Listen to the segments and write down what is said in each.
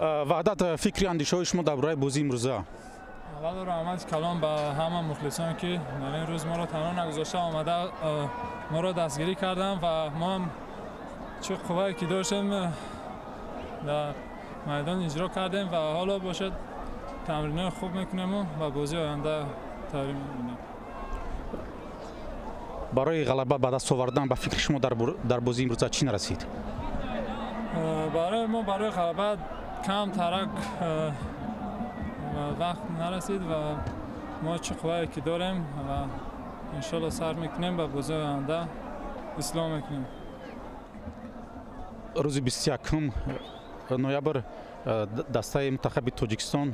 وحدت فکری اندیشه شما در برای بازی امروزه اول رحمت کلام به همه مخلصان که در این روز ما را تنها نگذاشته آمده ما را دستگیری کردم و ما هم چه قوایی که داشتیم در میدان اجرا کردیم و حالا باشد تمرین خوب می‌کنیم و بازی آینده تحریم می‌کنیم برای غلبه بعد از سووردن به فکر شما در, بر... در بازی امروز چی نرسید؟ برای ما برای غلبه тарак вақт нарасид ва мо чӣ қуввае ки дорем ва иншоалло сар мекунем ба бозии оянда ислоҳ мекунем рӯзи бисту якум ноябр дастаи мунтахаби тоҷикистон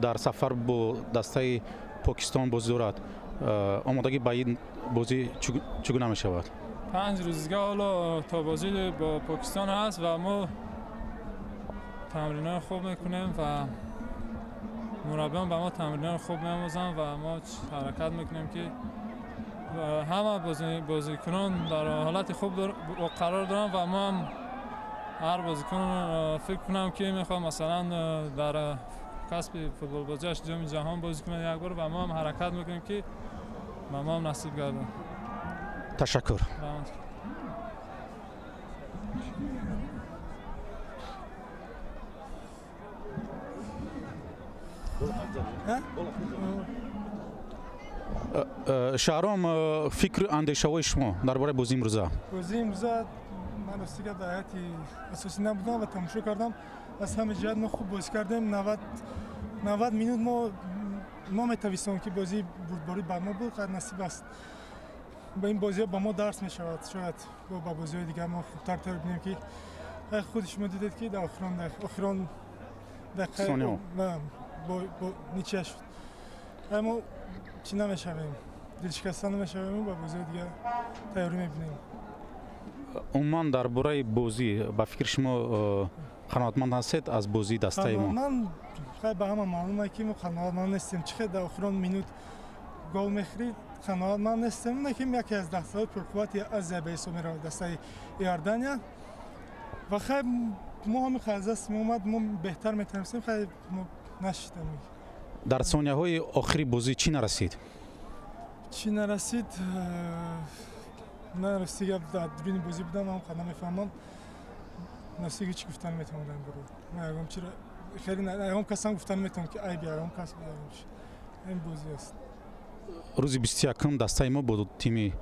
дар сафар бо дастаи покистон бозӣ дорад омодагӣ ба ин бозӣ чӣ гуна мешавад панҷ рӯзга ҳоло то бозӣ бо покистон ҳаст ва мо تمرین خوب می‌کنیم و مربیان به ما تمرین خوب میموزن و ما حرکت می‌کنیم که همه بازیکنان در حالت خوب در قرار دارن و ما هم هر بازیکن فکر کنم که می‌خوام مثلا در کسب فوتبال بازیش جام جهان بازی کنم یک بار و ما هم حرکت می‌کنیم که به ما هم نصیب گردن. تشکر. Шаҳром фикру андешаҳои шумо дар бораи бозии имрӯза? Бозии имрӯза ман ростига дар ҳайати асосӣ набудам ва тамошо кардам. Аз ҳама ҷиҳат мо хуб бозӣ кардем. Навад минут мо мо метавистем ки бозии бурдборӣ бар мо буд. Қад насиб аст? Ба ин бозиҳо ба мо дарс мешавад. Шояд ба бозиҳои дигар мо хубтар тайёр бинем ки худи шумо дидед ки дар охирон охирон ничия шуд. Мо чӣ намешавем. Дилшикаста намешавем ба бозиҳои дигар тайёрӣ мебинем. Умуман дар бораи бозӣ ба фикри шумо қаноатманд ҳастед аз бозии дастаи мо? Ман хай ба ҳама маълуме ки мо қаноатманд нестем. Чӣ хел дар охирон минут гол мехӯрид қаноатманд нестем. Лекин яке аз дастаҳои пурқуввати азия ба ҳисоб меравад дастаи иордания. Ва хай мо ҳами хай аз дасти меомад мо беҳтар метавонистем. Хай нашидам дар сониyaҳои охири бозӣ чӣ нарасид? Чӣ нарасид? Ман ростига дар дурини бозӣ будам ам қад намефаҳмам ростига чӣ гуфта наметавонам баро ягон чиро хеле ягон касам гуфта наметавонам ки айби ягон кас ин бозӣ аст. Рӯзи бисту якум дастаи мо бо тими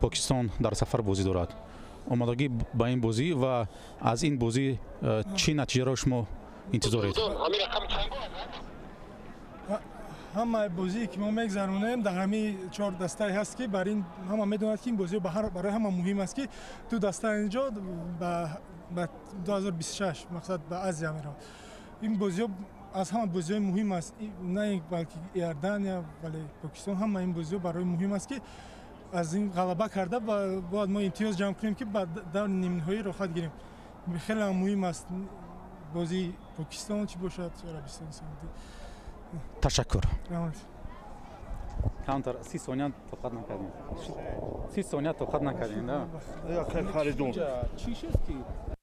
покистон дар сафар бозӣ дорад. Омодагӣ ба ин бозӣ ва аз ин бозӣ чӣ натиҷаро шумо интизоред همه بازی که ما میگذرونیم در همین چهار دسته هست که برای این همه می‌دوند که این بازی برای همه مهم است که تو دسته اینجا به 2026 مقصد به آسیا میرم این بازی از همه بازی مهم است. نه بلکه اردن یا ولی پاکستان همه این بازی برای مهم است که از این غلبه کرده و باید ما امتیاز جمع کنیم که بعد در نیمه راحت گیریم. خیلی مهم است بازی پاکستان چی باشد؟ عربستان سعودی تشکر. کانتر سی سونیا تو خد نکردین سی سونیا تو خد نکردین نه؟ یا خیلی خریدون. چی شد